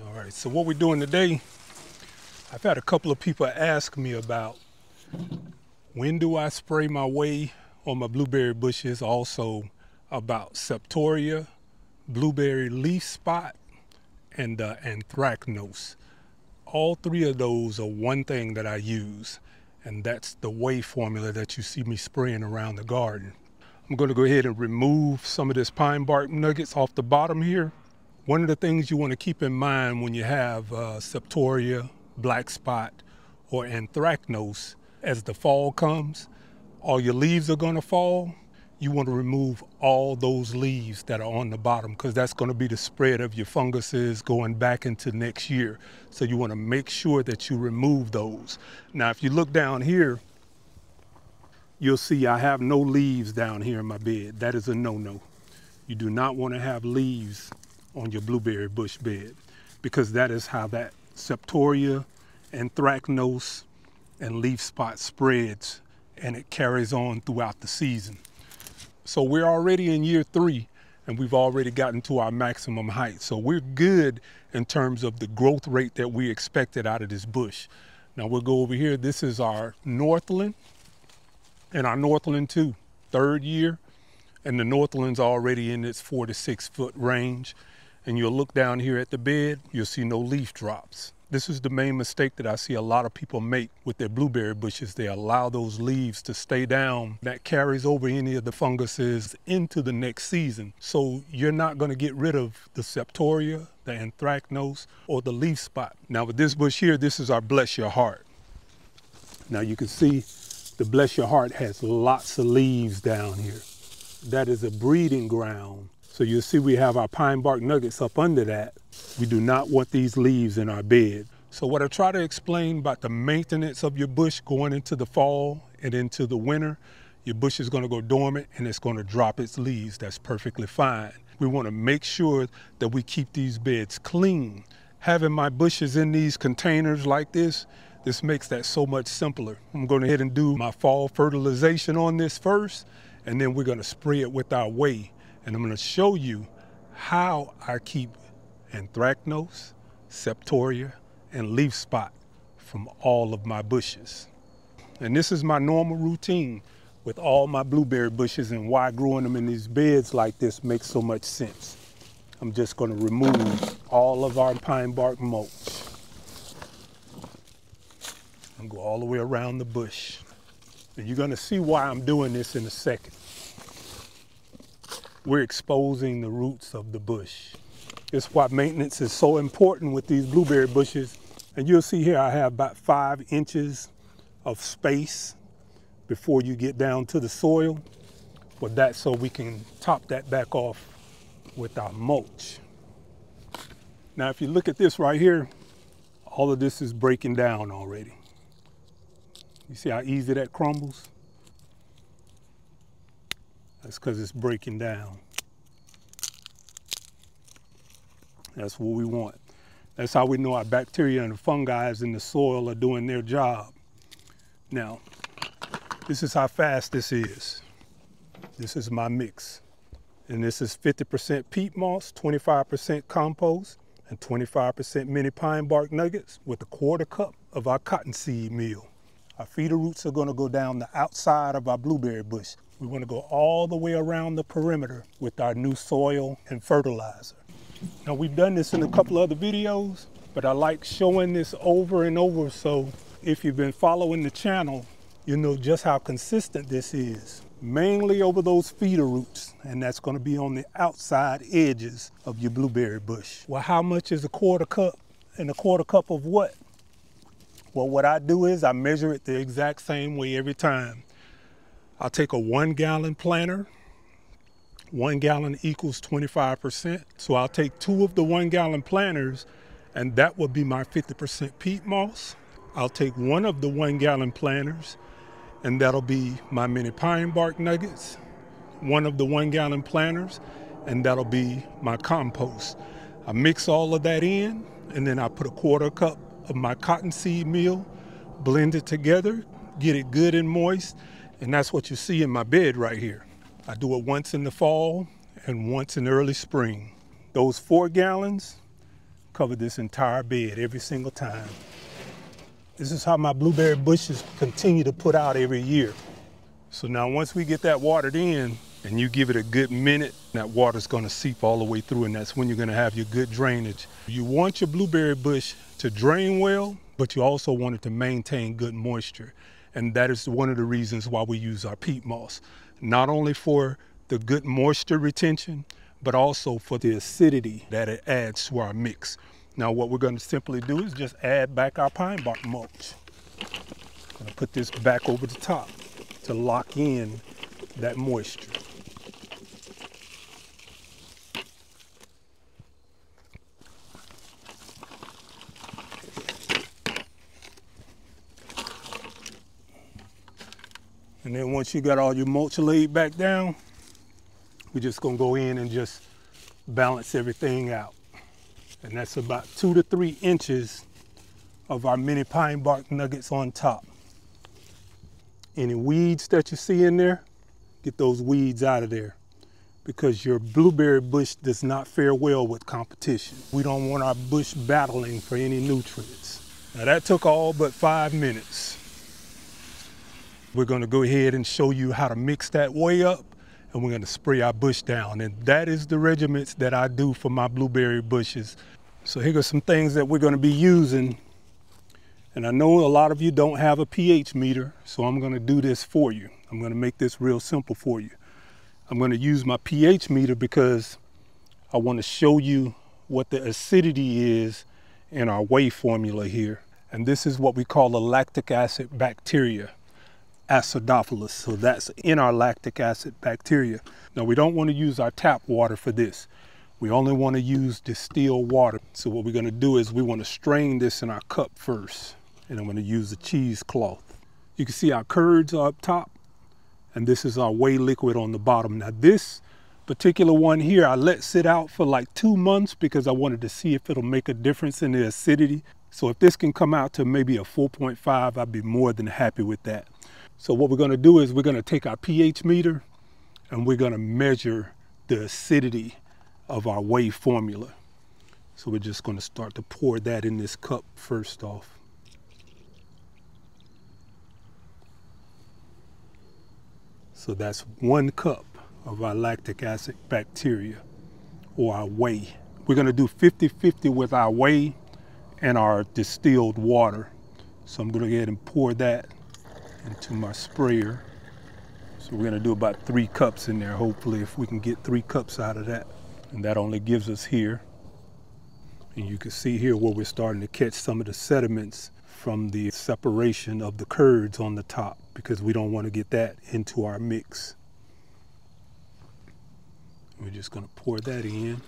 All right, so what we're doing today, I've had a couple of people ask me about when do I spray my whey on my blueberry bushes, also about septoria, blueberry leaf spot, and uh, anthracnose. All three of those are one thing that I use, and that's the whey formula that you see me spraying around the garden. I'm gonna go ahead and remove some of this pine bark nuggets off the bottom here one of the things you want to keep in mind when you have uh, septoria, black spot, or anthracnose, as the fall comes, all your leaves are going to fall. You want to remove all those leaves that are on the bottom because that's going to be the spread of your funguses going back into next year. So you want to make sure that you remove those. Now, if you look down here, you'll see I have no leaves down here in my bed. That is a no-no. You do not want to have leaves on your blueberry bush bed because that is how that septoria, and anthracnose, and leaf spot spreads and it carries on throughout the season. So we're already in year three and we've already gotten to our maximum height. So we're good in terms of the growth rate that we expected out of this bush. Now we'll go over here. This is our Northland and our Northland too, third year. And the Northland's already in its four to six foot range and you'll look down here at the bed, you'll see no leaf drops. This is the main mistake that I see a lot of people make with their blueberry bushes. They allow those leaves to stay down. That carries over any of the funguses into the next season. So you're not gonna get rid of the septoria, the anthracnose, or the leaf spot. Now with this bush here, this is our bless your heart. Now you can see the bless your heart has lots of leaves down here. That is a breeding ground so you'll see we have our pine bark nuggets up under that. We do not want these leaves in our bed. So what I try to explain about the maintenance of your bush going into the fall and into the winter, your bush is gonna go dormant and it's gonna drop its leaves. That's perfectly fine. We wanna make sure that we keep these beds clean. Having my bushes in these containers like this, this makes that so much simpler. I'm gonna ahead and do my fall fertilization on this first, and then we're gonna spray it with our whey and I'm going to show you how I keep anthracnose, septoria, and leaf spot from all of my bushes. And this is my normal routine with all my blueberry bushes and why growing them in these beds like this makes so much sense. I'm just going to remove all of our pine bark mulch and go all the way around the bush. And you're going to see why I'm doing this in a second we're exposing the roots of the bush. It's why maintenance is so important with these blueberry bushes. And you'll see here I have about five inches of space before you get down to the soil. For that so we can top that back off with our mulch. Now if you look at this right here, all of this is breaking down already. You see how easy that crumbles? That's because it's breaking down. That's what we want. That's how we know our bacteria and fungi in the soil are doing their job. Now, this is how fast this is. This is my mix. And this is 50% peat moss, 25% compost, and 25% mini pine bark nuggets with a quarter cup of our cottonseed meal. Our feeder roots are gonna go down the outside of our blueberry bush. We wanna go all the way around the perimeter with our new soil and fertilizer. Now we've done this in a couple other videos, but I like showing this over and over so if you've been following the channel, you know just how consistent this is. Mainly over those feeder roots, and that's gonna be on the outside edges of your blueberry bush. Well, how much is a quarter cup? And a quarter cup of what? Well, what I do is I measure it the exact same way every time. I'll take a one gallon planter. One gallon equals 25%. So I'll take two of the one gallon planters and that will be my 50% peat moss. I'll take one of the one gallon planters and that'll be my mini pine bark nuggets. One of the one gallon planters and that'll be my compost. I mix all of that in and then I put a quarter cup of my cottonseed meal, blend it together, get it good and moist, and that's what you see in my bed right here. I do it once in the fall and once in early spring. Those four gallons, cover this entire bed every single time. This is how my blueberry bushes continue to put out every year. So now once we get that watered in and you give it a good minute, that water's gonna seep all the way through and that's when you're gonna have your good drainage. You want your blueberry bush to drain well, but you also want it to maintain good moisture. And that is one of the reasons why we use our peat moss. Not only for the good moisture retention, but also for the acidity that it adds to our mix. Now what we're gonna simply do is just add back our pine bark mulch. Gonna put this back over the top to lock in that moisture. And then you got all your mulch laid back down, we're just gonna go in and just balance everything out. And that's about two to three inches of our mini pine bark nuggets on top. Any weeds that you see in there, get those weeds out of there because your blueberry bush does not fare well with competition. We don't want our bush battling for any nutrients. Now that took all but five minutes. We're gonna go ahead and show you how to mix that whey up and we're gonna spray our bush down. And that is the regiments that I do for my blueberry bushes. So here are some things that we're gonna be using. And I know a lot of you don't have a pH meter, so I'm gonna do this for you. I'm gonna make this real simple for you. I'm gonna use my pH meter because I wanna show you what the acidity is in our whey formula here. And this is what we call the lactic acid bacteria acidophilus. So that's in our lactic acid bacteria. Now we don't want to use our tap water for this. We only want to use distilled water. So what we're going to do is we want to strain this in our cup first. And I'm going to use a cheesecloth. You can see our curds are up top and this is our whey liquid on the bottom. Now this particular one here, I let sit out for like two months because I wanted to see if it'll make a difference in the acidity. So if this can come out to maybe a 4.5, I'd be more than happy with that. So what we're gonna do is we're gonna take our pH meter and we're gonna measure the acidity of our whey formula. So we're just gonna start to pour that in this cup first off. So that's one cup of our lactic acid bacteria or our whey. We're gonna do 50-50 with our whey and our distilled water. So I'm gonna go ahead and pour that into my sprayer. So we're gonna do about three cups in there, hopefully, if we can get three cups out of that. And that only gives us here. And you can see here where we're starting to catch some of the sediments from the separation of the curds on the top because we don't want to get that into our mix. We're just gonna pour that in.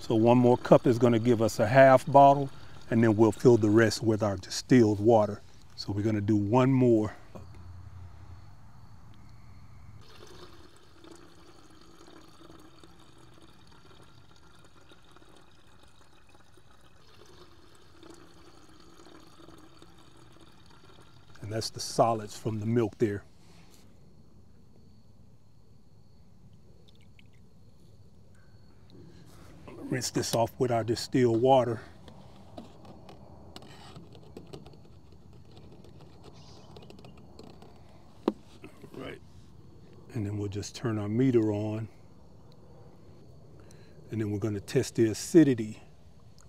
So one more cup is gonna give us a half bottle and then we'll fill the rest with our distilled water. So we're going to do one more. And that's the solids from the milk there. Rinse this off with our distilled water. And then we'll just turn our meter on and then we're going to test the acidity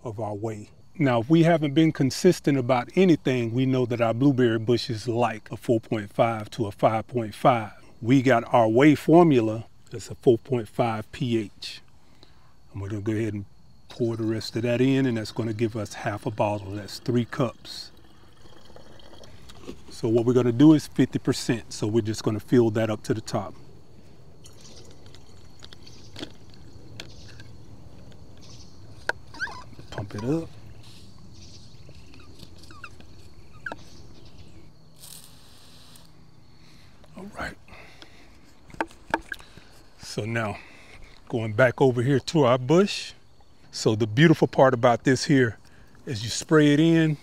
of our whey. Now, if we haven't been consistent about anything, we know that our blueberry bush is like a 4.5 to a 5.5. We got our whey formula that's a 4.5 pH. And we're going to go ahead and pour the rest of that in, and that's going to give us half a bottle. That's three cups. So what we're gonna do is 50%. So we're just gonna fill that up to the top. Pump it up. All right. So now going back over here to our bush. So the beautiful part about this here is you spray it in,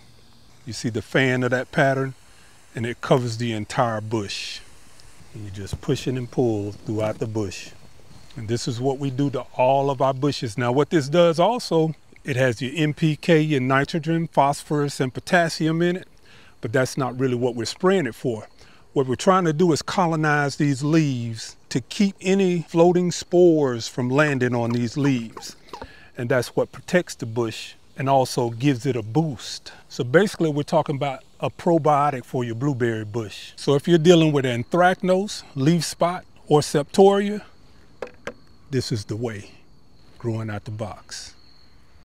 you see the fan of that pattern and it covers the entire bush. And you just push it and pull throughout the bush. And this is what we do to all of our bushes. Now what this does also, It has your NPK your nitrogen, phosphorus, and potassium in it, but that's not really what we're spraying it for. What we're trying to do is colonize these leaves to keep any floating spores from landing on these leaves. And that's what protects the bush and also gives it a boost. So basically we're talking about a probiotic for your blueberry bush. So if you're dealing with anthracnose, leaf spot, or septoria, this is the way growing out the box.